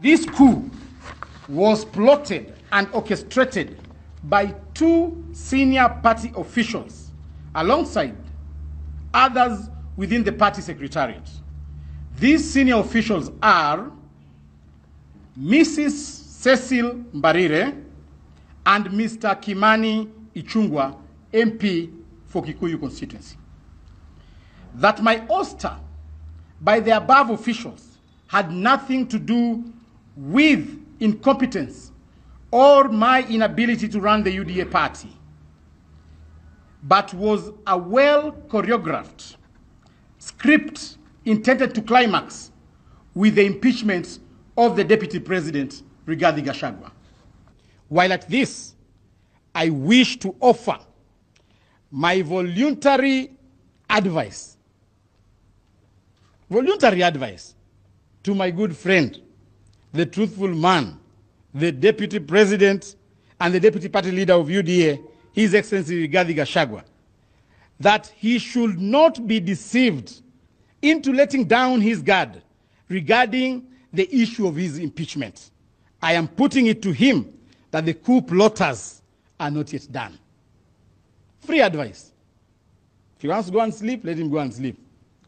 This coup was plotted and orchestrated by two senior party officials alongside others within the party secretariat. These senior officials are Mrs. Cecil Mbarire and Mr. Kimani Ichungwa, MP for Kikuyu constituency. That my ouster by the above officials had nothing to do with incompetence or my inability to run the UDA party, but was a well choreographed script intended to climax with the impeachment of the Deputy President, Rigathi Gachagua. While at this, I wish to offer my voluntary advice, voluntary advice to my good friend, the truthful man, the Deputy President and the Deputy Party Leader of UDA, His Excellency Rigathi Gachagua, that he should not be deceived into letting down his guard regarding the issue of his impeachment. I am putting it to him that the coup plotters are not yet done. Free advice. If he wants to go and sleep, let him go and sleep.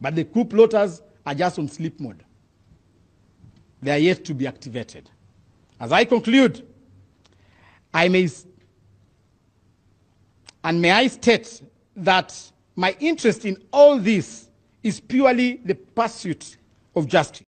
But the coup plotters are just on sleep mode. They are yet to be activated. As I conclude, I may and may I state that my interest in all this is purely the pursuit of justice.